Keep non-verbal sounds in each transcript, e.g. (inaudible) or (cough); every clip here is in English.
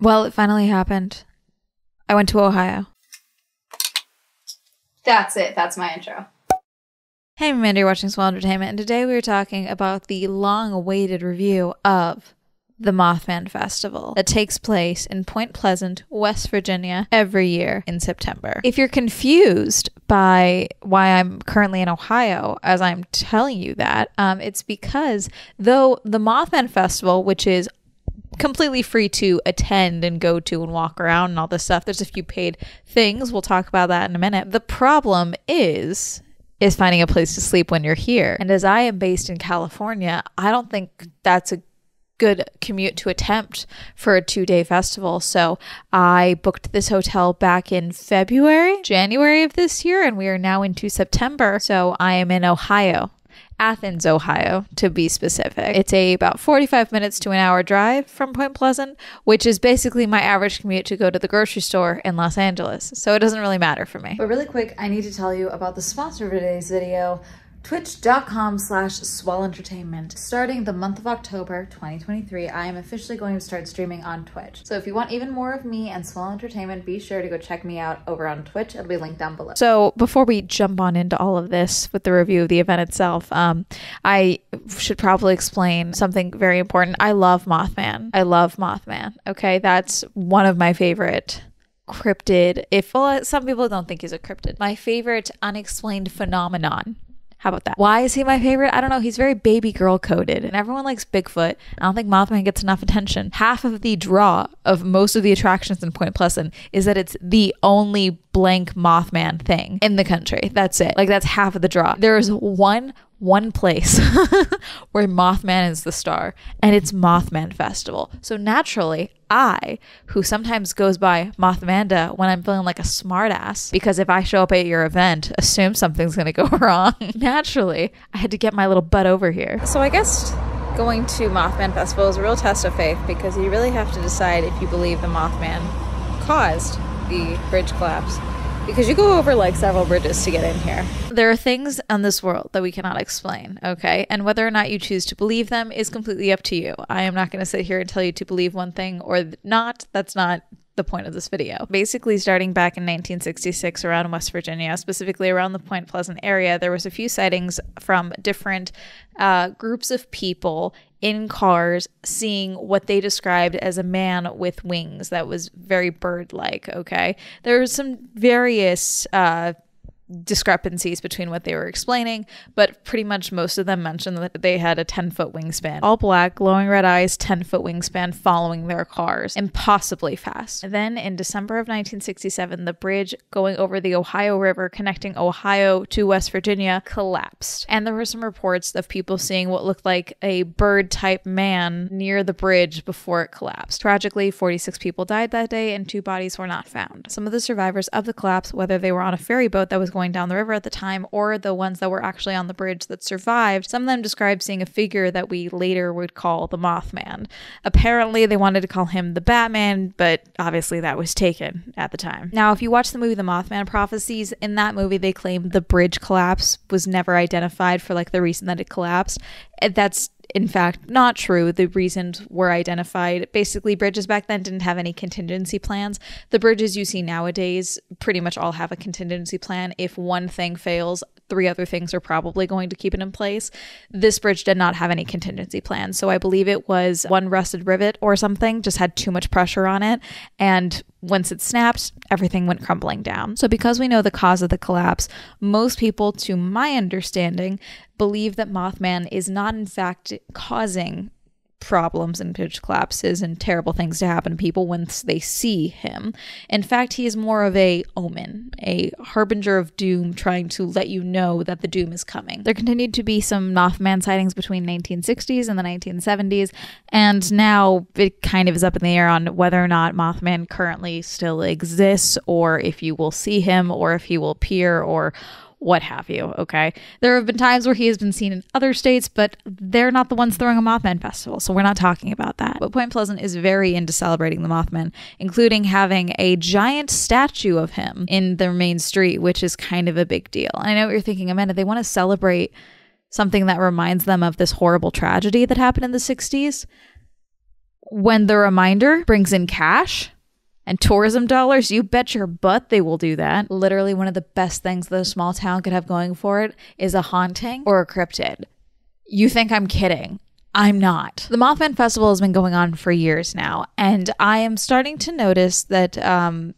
Well, it finally happened. I went to Ohio. That's it. That's my intro. Hey, I'm Amanda, you're watching Swell Entertainment, and today we are talking about the long awaited review of the Mothman Festival that takes place in Point Pleasant, West Virginia, every year in September. If you're confused by why I'm currently in Ohio, as I'm telling you that, um, it's because though the Mothman Festival, which is completely free to attend and go to and walk around and all this stuff. There's a few paid things. We'll talk about that in a minute. The problem is is finding a place to sleep when you're here. And as I am based in California, I don't think that's a good commute to attempt for a two day festival. So I booked this hotel back in February, January of this year, and we are now into September. So I am in Ohio. Athens, Ohio, to be specific. It's a about 45 minutes to an hour drive from Point Pleasant, which is basically my average commute to go to the grocery store in Los Angeles. So it doesn't really matter for me. But really quick, I need to tell you about the sponsor of today's video, twitch.com slash swell entertainment. Starting the month of october 2023 i am officially going to start streaming on twitch. So if you want even more of me and swell entertainment be sure to go check me out over on twitch. It'll be linked down below. So before we jump on into all of this with the review of the event itself um, i should probably explain something very important. I love mothman. I love mothman okay? That's one of my favorite cryptid if well, some people don't think he's a cryptid. My favorite unexplained phenomenon how about that? Why is he my favorite? I don't know. He's very baby girl coded, and everyone likes Bigfoot. I don't think Mothman gets enough attention. Half of the draw of most of the attractions in Point Pleasant is that it's the only blank Mothman thing in the country. That's it. Like, that's half of the draw. There is one one place (laughs) where Mothman is the star, and it's Mothman Festival. So naturally, I, who sometimes goes by Mothmanda when I'm feeling like a smartass, because if I show up at your event, assume something's gonna go (laughs) wrong. naturally, I had to get my little butt over here. So I guess going to Mothman Festival is a real test of faith because you really have to decide if you believe the Mothman caused the bridge collapse because you go over like several bridges to get in here. There are things on this world that we cannot explain, okay? And whether or not you choose to believe them is completely up to you. I am not going to sit here and tell you to believe one thing or not. That's not the point of this video. Basically, starting back in 1966 around West Virginia, specifically around the Point Pleasant area, there was a few sightings from different uh, groups of people in cars seeing what they described as a man with wings that was very bird like. Okay. There was some various uh, discrepancies between what they were explaining, but pretty much most of them mentioned that they had a 10 foot wingspan. All black, glowing red eyes, 10 foot wingspan following their cars, impossibly fast. Then in December of 1967, the bridge going over the Ohio River connecting Ohio to West Virginia collapsed. And there were some reports of people seeing what looked like a bird type man near the bridge before it collapsed. Tragically, 46 people died that day and two bodies were not found. Some of the survivors of the collapse, whether they were on a ferry boat that was going down the river at the time or the ones that were actually on the bridge that survived, some of them described seeing a figure that we later would call the Mothman. Apparently, they wanted to call him the Batman, but obviously that was taken at the time. Now, if you watch the movie The Mothman Prophecies, in that movie they claim the bridge collapse was never identified for like the reason that it collapsed. That's in fact not true. The reasons were identified. Basically, bridges back then didn't have any contingency plans. The bridges you see nowadays pretty much all have a contingency plan. If one thing fails, three other things are probably going to keep it in place. This bridge did not have any contingency plans. So I believe it was one rusted rivet or something, just had too much pressure on it. And once it snapped, everything went crumbling down. So, because we know the cause of the collapse, most people, to my understanding, believe that Mothman is not, in fact, causing problems and pitch collapses and terrible things to happen to people once they see him. In fact, he is more of a omen, a harbinger of doom trying to let you know that the doom is coming. There continued to be some Mothman sightings between 1960s and the 1970s, and now it kind of is up in the air on whether or not Mothman currently still exists or if you will see him or if he will appear or what have you. Okay. There have been times where he has been seen in other states, but they're not the ones throwing a Mothman festival. So we're not talking about that. But Point Pleasant is very into celebrating the Mothman, including having a giant statue of him in their main street, which is kind of a big deal. I know what you're thinking, Amanda, they want to celebrate something that reminds them of this horrible tragedy that happened in the 60s when the reminder brings in cash and tourism dollars, you bet your butt they will do that. Literally, one of the best things that a small town could have going for it is a haunting or a cryptid. You think I'm kidding? I'm not. The Mothman Festival has been going on for years now, and I am starting to notice that um,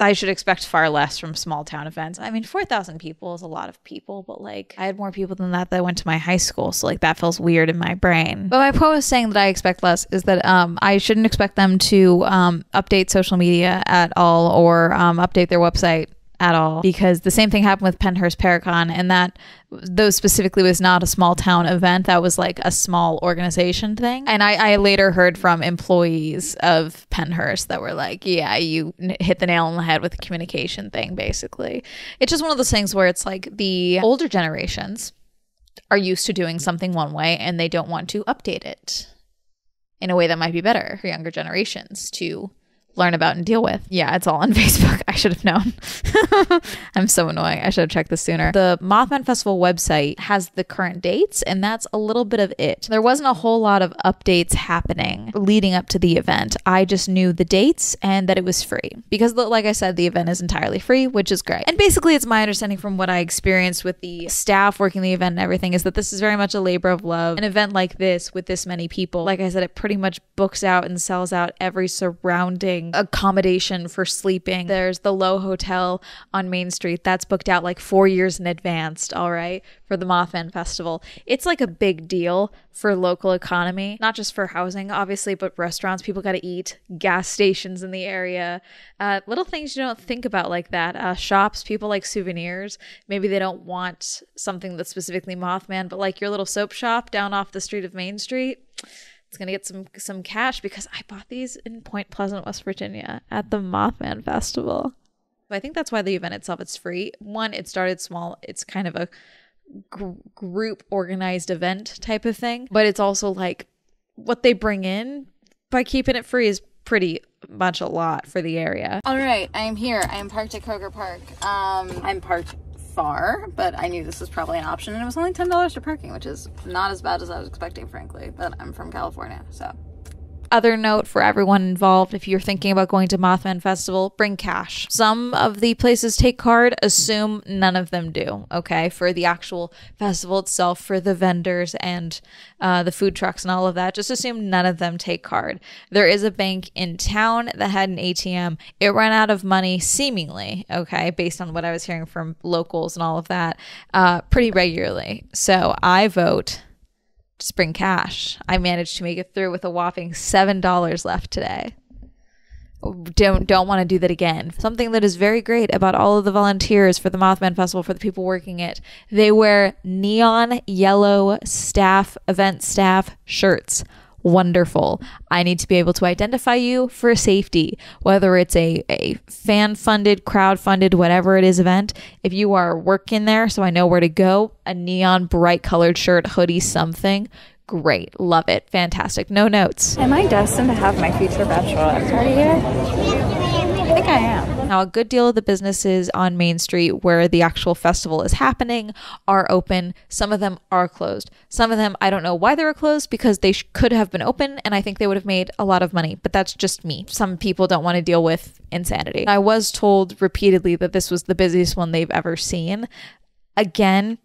I should expect far less from small town events. I mean, 4,000 people is a lot of people, but like I had more people than that that went to my high school. So like that feels weird in my brain. But my point was saying that I expect less is that um, I shouldn't expect them to um, update social media at all or um, update their website at all because the same thing happened with Pennhurst Paracon and that though specifically was not a small town event that was like a small organization thing. And I, I later heard from employees of Pennhurst that were like yeah you hit the nail on the head with the communication thing basically. It's just one of those things where it's like the older generations are used to doing something one way and they don't want to update it in a way that might be better for younger generations to learn about and deal with. Yeah, it's all on (laughs) Facebook. I should have known. (laughs) I'm so annoying. I should have checked this sooner. The Mothman Festival website has the current dates, and that's a little bit of it. There wasn't a whole lot of updates happening leading up to the event. I just knew the dates and that it was free because, like I said, the event is entirely free, which is great. And basically, it's my understanding from what I experienced with the staff working the event and everything is that this is very much a labor of love. An event like this with this many people, like I said, it pretty much books out and sells out every surrounding accommodation for sleeping. There's the Lowe Hotel on Main Street that's booked out like four years in advance, all right, for the Mothman Festival. It's like a big deal for local economy, not just for housing, obviously, but restaurants. People got to eat, gas stations in the area, uh, little things you don't think about like that. Uh, shops, people like souvenirs. Maybe they don't want something that's specifically Mothman, but like your little soap shop down off the street of Main Street it's gonna get some some cash because I bought these in Point Pleasant, West Virginia, at the Mothman Festival. I think that's why the event itself is free. One, it started small. It's kind of a gr- group organized event type of thing, but it's also like what they bring in by keeping it free is pretty much a lot for the area. All right, I am here. I am parked at Kroger Park. Um, I'm parked far, but I knew this was probably an option, and it was only ten dollars for parking, which is not as bad as I was expecting, frankly. But I'm from California, so other note for everyone involved if you're thinking about going to Mothman Festival, bring cash. Some of the places take card, assume none of them do, okay? For the actual festival itself, for the vendors and uh, the food trucks and all of that, just assume none of them take card. There is a bank in town that had an ATM. It ran out of money, seemingly, okay, based on what I was hearing from locals and all of that, uh, pretty regularly. So I vote just bring cash. I managed to make it through with a whopping seven dollars left today. Don't don't want to do that again. Something that is very great about all of the volunteers for the Mothman Festival for the people working it. They wear neon yellow staff event staff shirts wonderful. I need to be able to identify you for safety, whether it's a, a fan funded, crowd funded, whatever it is event. If you are working there, so I know where to go, a neon bright colored shirt, hoodie, something. Great. Love it. Fantastic. No notes. Am I destined to have my future bachelorette party here? Think I am. Now, a good deal of the businesses on Main Street where the actual festival is happening are open. Some of them are closed. Some of them, I don't know why they were closed because they sh- could have been open and I think they would have made a lot of money, but that's just me. Some people don't want to deal with insanity. I was told repeatedly that this was the busiest one they've ever seen. Again,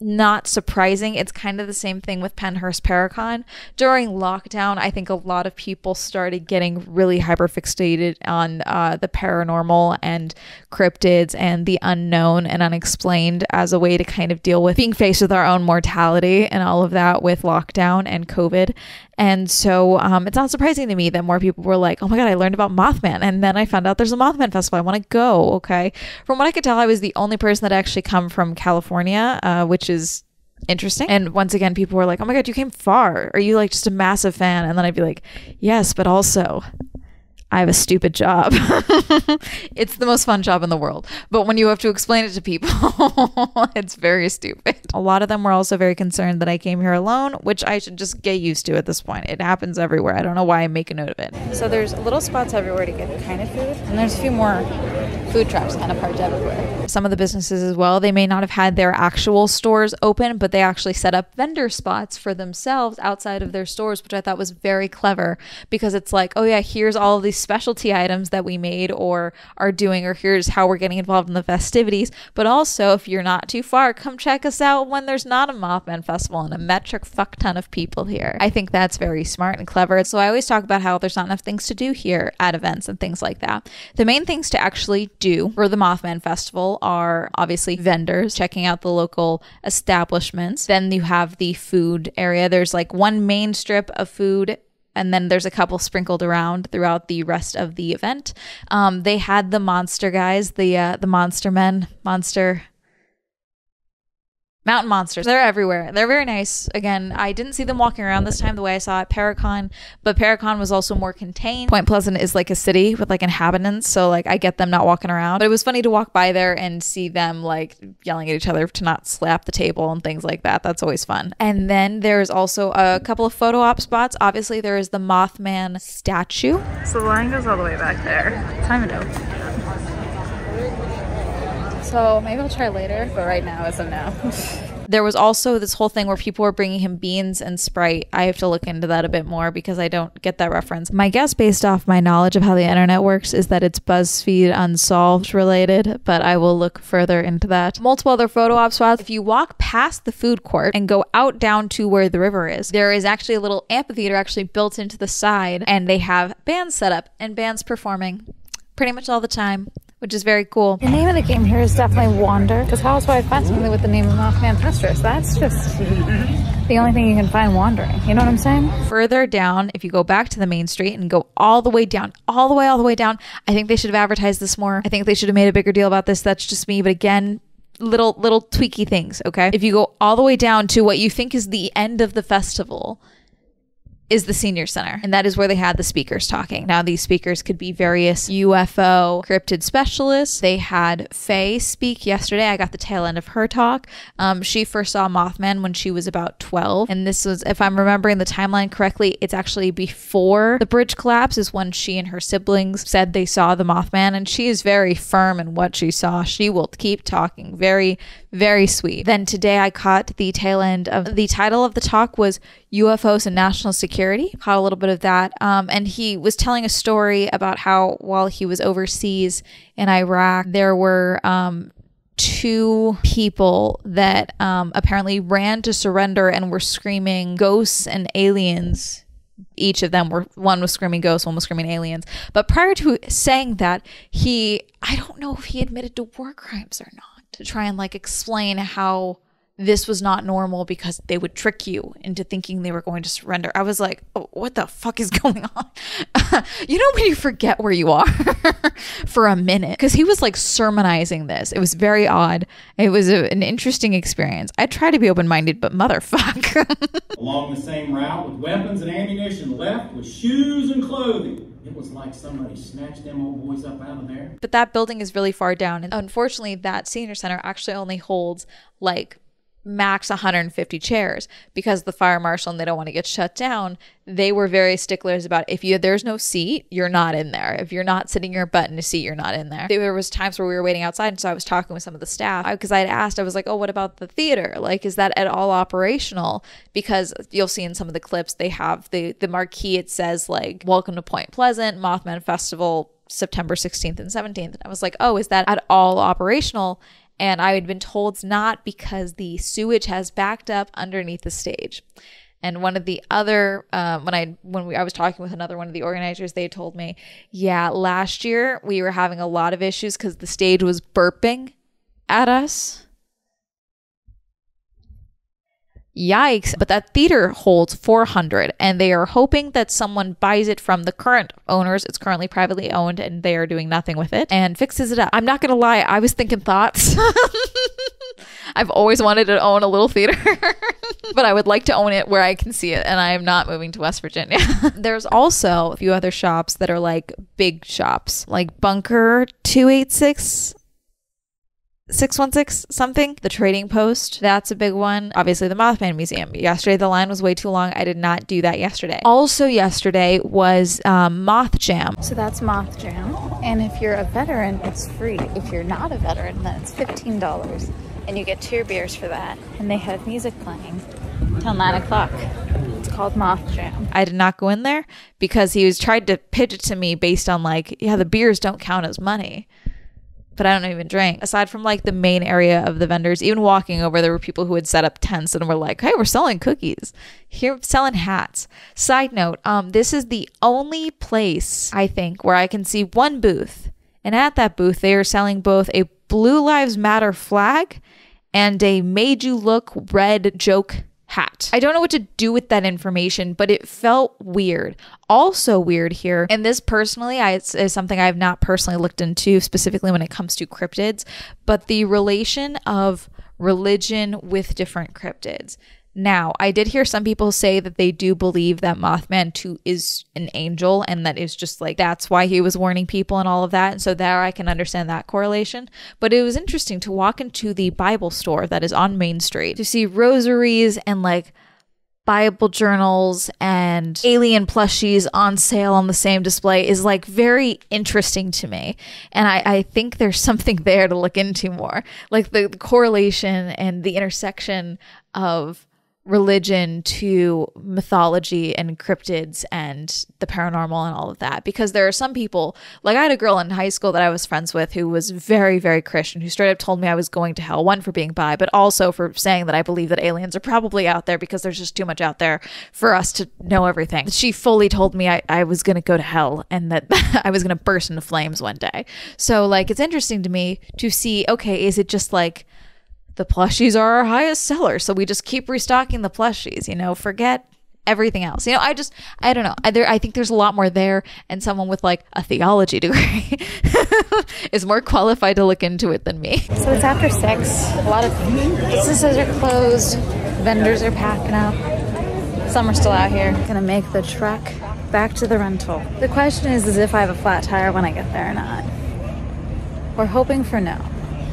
not surprising. It's kind of the same thing with Pennhurst Paracon. During lockdown, I think a lot of people started getting really hyperfixated on uh, the paranormal and cryptids and the unknown and unexplained as a way to kind of deal with being faced with our own mortality and all of that with lockdown and COVID. And so um, it's not surprising to me that more people were like, oh my God, I learned about Mothman. And then I found out there's a Mothman festival. I want to go. Okay. From what I could tell, I was the only person that actually come from California, uh, which is interesting. And once again, people were like, oh my God, you came far. Are you like just a massive fan? And then I'd be like, yes, but also I have a stupid job. (laughs) it's the most fun job in the world. But when you have to explain it to people, (laughs) it's very stupid. A lot of them were also very concerned that I came here alone, which I should just get used to at this point. It happens everywhere. I don't know why I make a note of it. So there's little spots everywhere to get the kind of food, and there's a few more food trucks kind of parked everywhere. Some of the businesses as well, they may not have had their actual stores open, but they actually set up vendor spots for themselves outside of their stores, which I thought was very clever because it's like, oh yeah, here's all these specialty items that we made or are doing, or here's how we're getting involved in the festivities. But also, if you're not too far, come check us out when there's not a Mothman Festival and a metric fuck ton of people here. I think that's very smart and clever. So I always talk about how there's not enough things to do here at events and things like that. The main things to actually do for the Mothman Festival are obviously vendors, checking out the local establishments. Then you have the food area. There's like one main strip of food and then there's a couple sprinkled around throughout the rest of the event. Um, they had the monster guys, the uh, the monster men, monster mountain monsters. They're everywhere. They're very nice. Again, I didn't see them walking around this time the way I saw at Paracon, but Paracon was also more contained. Point Pleasant is like a city with like inhabitants, so like I get them not walking around. But it was funny to walk by there and see them like yelling at each other to not slap the table and things like that. That's always fun. And then there's also a couple of photo op spots. Obviously, there is the Mothman statue. So the line goes all the way back there. Time to know. So maybe I'll try later, but right now it's a no. there was also this whole thing where people were bringing him beans and Sprite. I have to look into that a bit more because I don't get that reference. My guess, based off my knowledge of how the internet works, is that it's BuzzFeed Unsolved related, but I will look further into that. Multiple other photo op spots. If you walk past the food court and go out down to where the river is, there is actually a little amphitheater actually built into the side, and they have bands set up and bands performing pretty much all the time which is very cool. The name of the game here is definitely Wander, because how else would I find something with the name of Mothman Festivus? That's just the only thing you can find wandering. You know what I'm saying? Further down, if you go back to the main street and go all the way down, all the way, all the way down, I think they should have advertised this more. I think they should have made a bigger deal about this. That's just me. But again, little little tweaky things okay if you go all the way down to what you think is the end of the festival is the senior center. And that is where they had the speakers talking. Now these speakers could be various ufo cryptid specialists. They had faye speak yesterday. I got the tail end of her talk. Um, she first saw mothman when she was about 12 and this was if i'm remembering the timeline correctly it's actually before the bridge collapse is when she and her siblings said they saw the mothman. And she is very firm in what she saw. She will keep talking. Very very sweet. Then today I caught the tail end of the title of the talk was UFOs and National Security. Caught a little bit of that. Um, and he was telling a story about how while he was overseas in Iraq, there were um, two people that um, apparently ran to surrender and were screaming ghosts and aliens each of them were one was screaming ghosts one was screaming aliens but prior to saying that he i don't know if he admitted to war crimes or not to try and like explain how this was not normal because they would trick you into thinking they were going to surrender. I was like, oh, what the fuck is (laughs) going on? (laughs) you know, when you forget where you are (laughs) for a minute, because he was like sermonizing this. It was very odd. It was a, an interesting experience. I try to be open minded, but motherfuck. Along the same route with weapons and ammunition left with shoes and clothing. It was like somebody snatched them old boys up out of there. But that building is really far down. And unfortunately, that senior center actually only holds like max 150 chairs. Because the fire marshal and they don't want to get shut down they were very sticklers about if you there's no seat you're not in there. If you're not sitting your butt in a seat you're not in there. There was times where we were waiting outside and so i was talking with some of the staff. Because i had asked i was like oh what about the theater? Like is that at all operational? Because you'll see in some of the clips they have the the marquee it says like welcome to point pleasant mothman festival September 16th and 17th. And I was like, oh, is that at all operational? And I had been told it's not because the sewage has backed up underneath the stage. And one of the other, uh, when I when we, I was talking with another one of the organizers, they told me, yeah, last year we were having a lot of issues because the stage was burping at us Yikes. But that theater holds 400 and they are hoping that someone buys it from the current owners. It's currently privately owned and they are doing nothing with it and fixes it up. I'm not going to lie, I was thinking thoughts. (laughs) I've always wanted to own a little theater. (laughs) but I would like to own it where I can see it, and I am not moving to West Virginia. (laughs) There's also a few other shops that are like big shops, like Bunker 286 616 something. The Trading Post, that's a big one. Obviously, the Mothman Museum. Yesterday, the line was way too long. I did not do that yesterday. Also, yesterday was um, Moth Jam. So that's Moth Jam. And if you're a veteran, it's free. If you're not a veteran, then it's $15. And you get two beers for that. And they have music playing till 9 o'clock. It's called Moth Jam. I did not go in there because he was tried to pitch it to me based on like, yeah, the beers don't count as money but I don't even drink. Aside from like the main area of the vendors, even walking over, there were people who had set up tents and were like, "Hey, we're selling cookies. Here, selling hats." Side note: um, this is the only place I think where I can see one booth, and at that booth, they are selling both a Blue Lives Matter flag and a "Made You Look Red" joke hat. I don't know what to do with that information, but it felt weird. Also weird here, and this personally I, is something I have not personally looked into specifically when it comes to cryptids, but the relation of religion with different cryptids. Now, I did hear some people say that they do believe that Mothman 2 is an angel and that is just like that's why he was warning people and all of that. And so there I can understand that correlation. But it was interesting to walk into the Bible store that is on Main Street to see rosaries and like Bible journals and alien plushies on sale on the same display is like very interesting to me. And I, I think there's (laughs) something there to look into more. Like the, the correlation and the intersection of religion to mythology and cryptids and the paranormal and all of that. Because there are some people like I had a girl in high school that I was friends with who was very very Christian who straight up told me I was going to hell one for being bi but also for saying that I believe that aliens are probably out there because there's just too much out there for us to know everything. She fully told me I, I was going to go to hell and that (laughs) I was going to burst into flames one day. So like it's interesting to me to see okay is it just like the plushies are our highest seller. So we just keep restocking the plushies, you know, forget everything else. You know, I just, I don't know. I, there, I think there's a lot more there, and someone with like a theology degree (laughs) is more qualified to look into it than me. So it's after six. A lot of businesses are closed, vendors are packing up. Some are still out here. Gonna make the trek back to the rental. The question is, is if I have a flat tire when I get there or not. We're hoping for no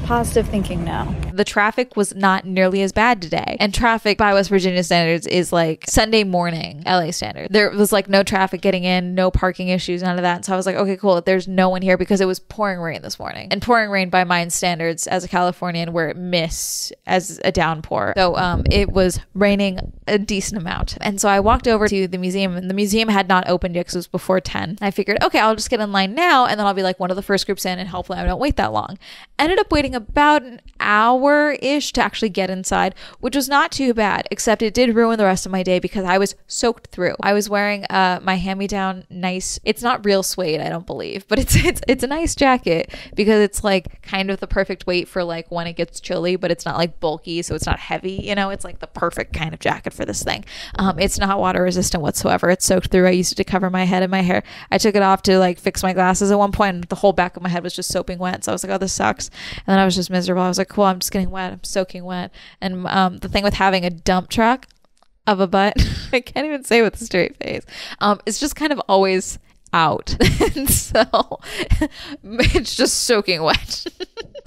positive thinking now. The traffic was not nearly as bad today. And traffic by West Virginia standards is like Sunday morning LA standard. There was like no traffic getting in, no parking issues, none of that. And So I was like, okay, cool. There's no one here because it was pouring rain this morning. And pouring rain by mine standards as a Californian where it miss as a downpour. So um, it was raining a decent amount. And so I walked over to the museum and the museum had not opened yet because it was before 10. I figured, okay, I'll just get in line now and then I'll be like one of the first groups in and hopefully I don't wait that long. Ended up waiting about an hour ish to actually get inside, which was not too bad, except it did ruin the rest of my day because I was soaked through. I was wearing uh, my hand me down nice, it's not real suede, I don't believe, but it's, it's, it's a nice jacket because it's like kind of the perfect weight for like when it gets chilly, but it's not like bulky, so it's not heavy, you know, it's like the perfect kind of jacket for this thing. Um, it's not water resistant whatsoever. It's soaked through. I used it to cover my head and my hair. I took it off to like fix my glasses at one point, and the whole back of my head was just soaping wet. So I was like, oh, this sucks. And then I was just miserable. I was like, cool, I'm just getting wet. I'm soaking wet. And um, the thing with having a dump truck of a butt, (laughs) I can't even say with a straight face. Um, it's just kind of always out. (laughs) and so (laughs) it's just soaking wet.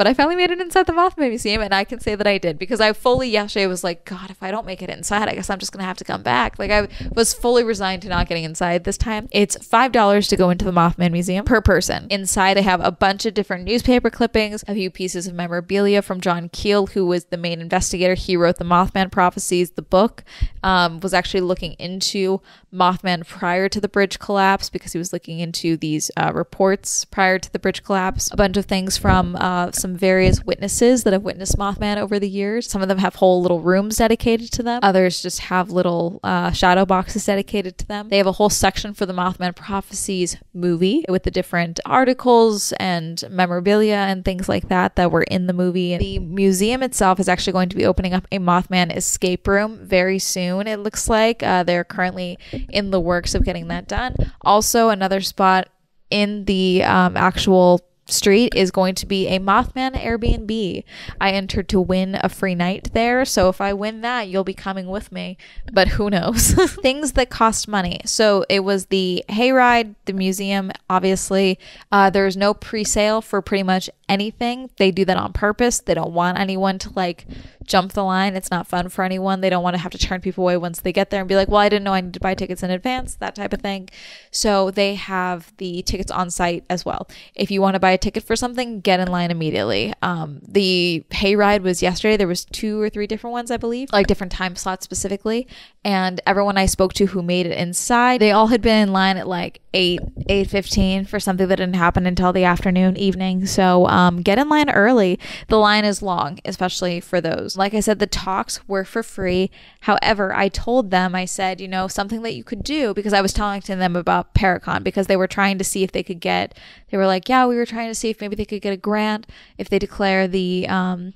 But I finally made it inside the Mothman Museum, and I can say that I did because I fully yesterday was like, God, if I don't make it inside, I guess I'm just gonna have to come back. Like I was fully resigned to not getting inside this time. It's five dollars to go into the Mothman Museum per person. Inside, I have a bunch of different newspaper clippings, a few pieces of memorabilia from John Keel, who was the main investigator. He wrote the Mothman Prophecies, the book. Um, was actually looking into Mothman prior to the bridge collapse because he was looking into these uh, reports prior to the bridge collapse. A bunch of things from uh, some various witnesses that have witnessed Mothman over the years. Some of them have whole little rooms dedicated to them. Others just have little uh, shadow boxes dedicated to them. They have a whole section for the Mothman Prophecies movie with the different articles and memorabilia and things like that that were in the movie. The museum itself is actually going to be opening up a Mothman escape room very soon, it looks like. Uh, they're currently in the works of getting that done. Also, another spot in the um, actual street is going to be a Mothman Airbnb. I entered to win a free night there, so if I win that, you'll be coming with me. But who knows? (laughs) Things that cost money. So it was the hayride, the museum, obviously. Uh, there's no pre sale for pretty much anything. They do that on purpose. They don't want anyone to like jump the line. It's not fun for anyone. They don't want to have to turn people away once they get there and be like, well, I didn't know I needed to buy tickets in advance, that type of thing. So they have the tickets on site as well. If you want to buy a ticket for something, get in line immediately. Um, the hayride was yesterday. There was two or three different ones, I believe, like different time slots specifically. And everyone I spoke to who made it inside, they all had been in line at like 8, 8.15 for something that didn't happen until the afternoon, evening. So um, get in line early. The line is long, especially for those. Like I said, the talks were for free. However, I told them, I said, you know, something that you could do because I was talking to them about Paracon because they were trying to see if they could get, they were like, yeah, we were trying to see if maybe they could get a grant if they declare the, um,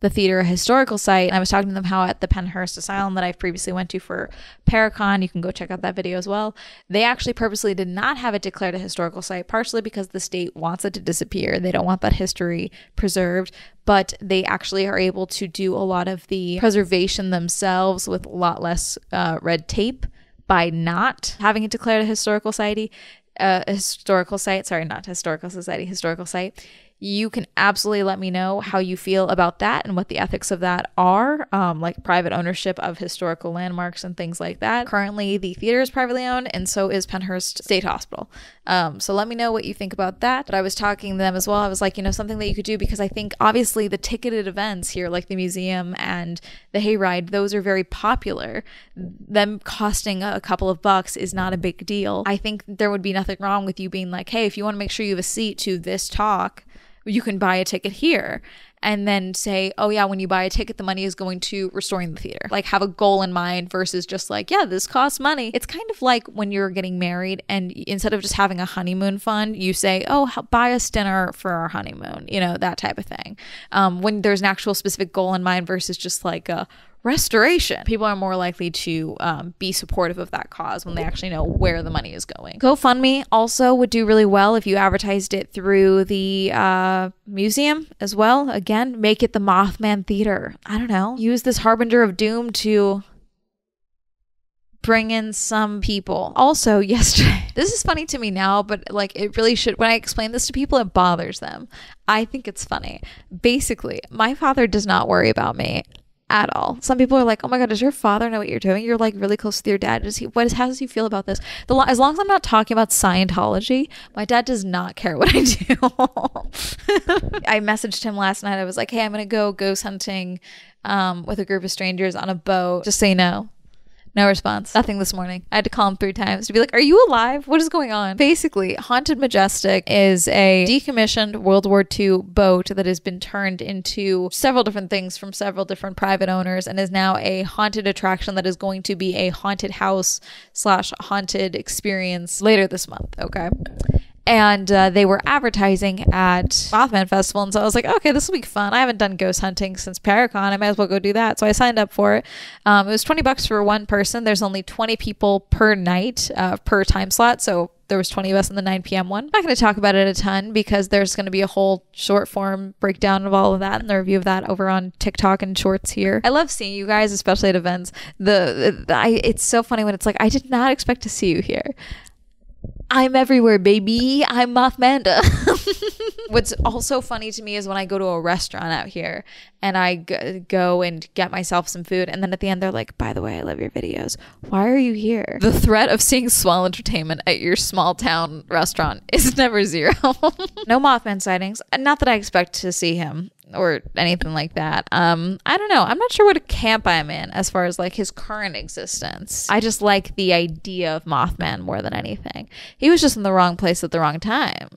the theater a historical site. And I was talking to them how at the Pennhurst Asylum that I've previously went to for Paracon, you can go check out that video as well. They actually purposely did not have it declared a historical site, partially because the state wants it to disappear. They don't want that history preserved, but they actually are able to do a lot of the preservation themselves with a lot less uh, red tape by not having it declared a historical site. Uh, a historical site, sorry, not historical society, historical site you can absolutely let me know how you feel about that and what the ethics of that are, um, like private ownership of historical landmarks and things like that. Currently, the theater is privately owned, and so is Pennhurst State Hospital. Um, so let me know what you think about that. But I was talking to them as well. I was like, you know, something that you could do because I think obviously the ticketed events here, like the museum and the hayride, those are very popular. Them costing a couple of bucks is not a big deal. I think there would be nothing wrong with you being like, hey, if you want to make sure you have a seat to this talk, you can buy a ticket here and then say, oh, yeah, when you buy a ticket, the money is going to restoring the theater. Like, have a goal in mind versus just like, yeah, this costs money. It's kind of like when you're getting married and instead of just having a honeymoon fund, you say, oh, buy us dinner for our honeymoon, you know, that type of thing. Um, when there's an actual specific goal in mind versus just like a, restoration. People are more likely to um, be supportive of that cause when they actually know where the money is going. GoFundMe also would do really well if you advertised it through the uh, museum as well. Again, make it the Mothman Theater. I don't know. Use this harbinger of doom to bring in some people. Also, (laughs) yesterday, this is funny to me now, but like it really should. When I explain this to people, it bothers them. I think it's funny. Basically, my father does not worry about me at all. Some people are like, "Oh my god, does your father know what you're doing? You're like really close to your dad. Does he? What is? How does he feel about this? The as long as I'm not talking about Scientology, my dad does not care what I do. (laughs) I messaged him last night. I was like, "Hey, I'm gonna go ghost hunting um, with a group of strangers on a boat. Just say no." No response. Nothing this morning. I had to call him three times to be like, Are you alive? What is going on? Basically, Haunted Majestic is a decommissioned World War II boat that has been turned into several different things from several different private owners and is now a haunted attraction that is going to be a haunted house slash haunted experience later this month. Okay and uh, they were advertising at Mothman Festival. And so I was like, okay, this will be fun. I haven't done ghost hunting since Paracon. I might as well go do that. So I signed up for it. Um, it was 20 bucks for one person. There's only 20 people per night, uh, per time slot. So there was 20 of us in the 9 p.m. one. I'm not going to talk about it a ton because there's going to be a whole short form breakdown of all of that and the review of that over on TikTok and shorts here. I love seeing you guys, especially at events. The, the I, it's so funny when it's like I did not expect to see you here. I'm everywhere, baby. I'm Mothmanda. (laughs) What's also funny to me is when I go to a restaurant out here and I g- go and get myself some food, and then at the end they're like, "By the way, I love your videos. Why are you here?" The threat of seeing Swell Entertainment at your small town restaurant is (laughs) never zero. no Mothman sightings. Not that I expect to see him or anything like that. Um, I don't know. I'm not sure what a camp I'm in as far as like his current existence. I just like the idea of Mothman more than anything. He was just in the wrong place at the wrong time.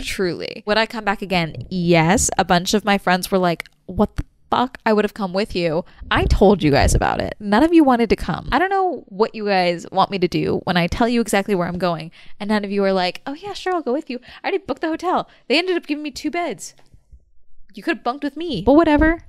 Truly. Would I come back again? Yes. A bunch of my friends were like, "What the fuck? I would have come with you. I told you guys about it. None of you wanted to come. I don't know what you guys want me to do when I tell you exactly where I'm going. And none of you are like, oh, yeah, sure, I'll go with you. I already booked the hotel. They ended up giving me two beds. You could have bunked with me, but whatever.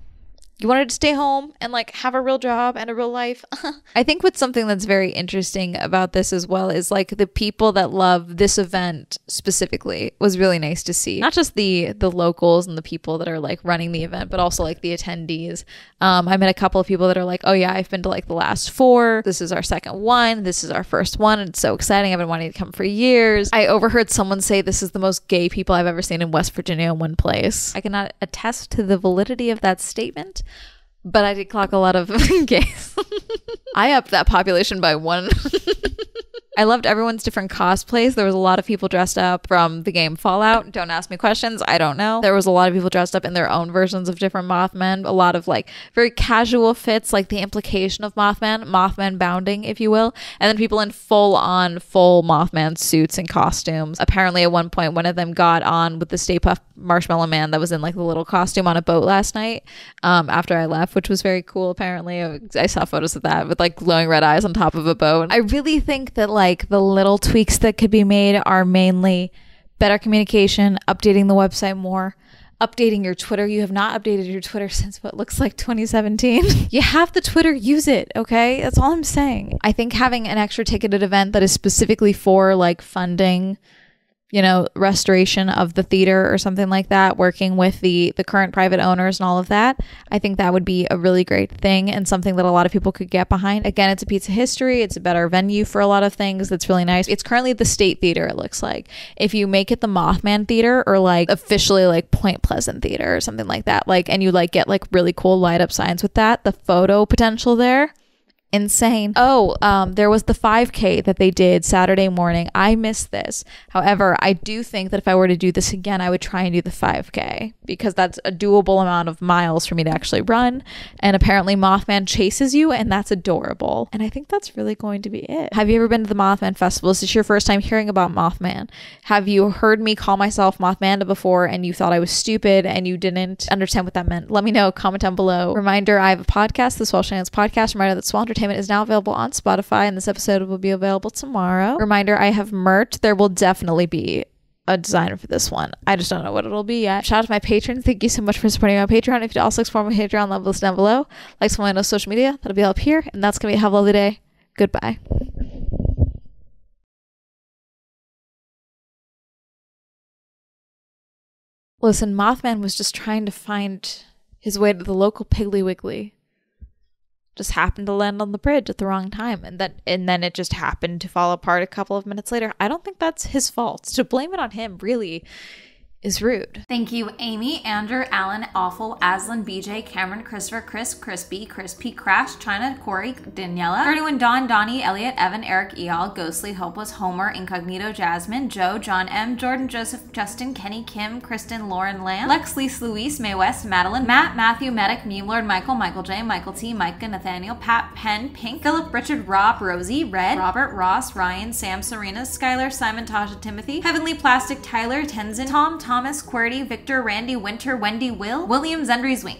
You wanted to stay home and like have a real job and a real life. (laughs) I think what's something that's very interesting about this as well is like the people that love this event specifically was really nice to see. Not just the the locals and the people that are like running the event, but also like the attendees. Um, I met a couple of people that are like, oh yeah, I've been to like the last four. This is our second one. This is our first one. It's so exciting. I've been wanting to come for years. I overheard someone say this is the most gay people I've ever seen in West Virginia in one place. I cannot attest to the validity of that statement but I did clock a lot of (laughs) gays. I upped that population by one. (laughs) I loved everyone's different cosplays. There was a lot of people dressed up from the game Fallout. Don't ask me questions. I don't know. There was a lot of people dressed up in their own versions of different Mothman. A lot of like very casual fits, like the implication of Mothman, Mothman bounding, if you will. And then people in full on full Mothman suits and costumes. Apparently, at one point, one of them got on with the Stay Puft Marshmallow Man that was in like the little costume on a boat last night um, after I left, which was very cool. Apparently, I saw photos of that with like glowing red eyes on top of a boat. I really think that like like the little tweaks that could be made are mainly better communication, updating the website more, updating your Twitter. You have not updated your Twitter (laughs) since what looks like 2017. (laughs) you have the Twitter, use it, okay? That's all I'm saying. I think having an extra ticketed event that is specifically for like funding you know restoration of the theater or something like that working with the the current private owners and all of that i think that would be a really great thing and something that a lot of people could get behind. Again it's a piece of history. It's a better venue for a lot of things. That's really nice. It's currently the state theater it looks like. If you make it the mothman theater or like officially like point pleasant theater or something like that like and you like get like really cool light up signs with that the photo potential there insane. Oh, um, there was the 5K that they did Saturday morning. I missed this. However, I do think that if I were to do this again, I would try and do the 5K because that's a doable amount of miles for me to actually run. And apparently, Mothman chases you, and that's adorable. And I think that's really going to be it. Have you ever been to the Mothman Festival? Is this your first time hearing about Mothman? Have you heard me call myself Mothmanda before and you thought I was stupid and you didn't understand what that meant? Let me know. Comment down below. Reminder I have a podcast, the Swell Shenanigans Podcast. Reminder that Swell Entertainment is now available on Spotify, and this episode will be available tomorrow. Reminder I have merch. There will definitely be a designer for this one. I just don't know what it'll be yet. Shout out to my patrons. Thank you so much for supporting my Patreon. If you'd also explore my Patreon, levels down below. Like some my social media, that'll be up here. And that's gonna be have a lovely day. Goodbye. Listen, Mothman was just trying to find his way to the local Piggly Wiggly just happened to land on the bridge at the wrong time and that and then it just happened to fall apart a couple of minutes later. I don't think that's his fault. To blame it on him really is rude. Thank you, Amy, Andrew, Alan, Awful, Aslan, BJ, Cameron, Christopher, Chris, Crispy, Crispy, Crash, China, Corey, Daniela, 31, Don, Donnie, Elliot, Evan, Eric, Eal, Ghostly, Hopeless, Homer, Incognito, Jasmine, Joe, John M, Jordan, Joseph, Justin, Kenny, Kim, Kristen, Lauren, Lamb, Lex, Lise, Luis, May West, Madeline, Matt, Matthew, Medic, Meme Lord, Michael, Michael J, Michael T, Micah, Nathaniel, Pat, Penn, Pink, Philip, Richard, Rob, Rosie, Red, Robert, Ross, Ryan, Sam, Serena, Skylar, Simon, Tasha, Timothy, Heavenly Plastic, Tyler, Tenzin, Tom, Thomas, QWERTY, Victor, Randy, Winter, Wendy, Will, William, Zendry, Zwink.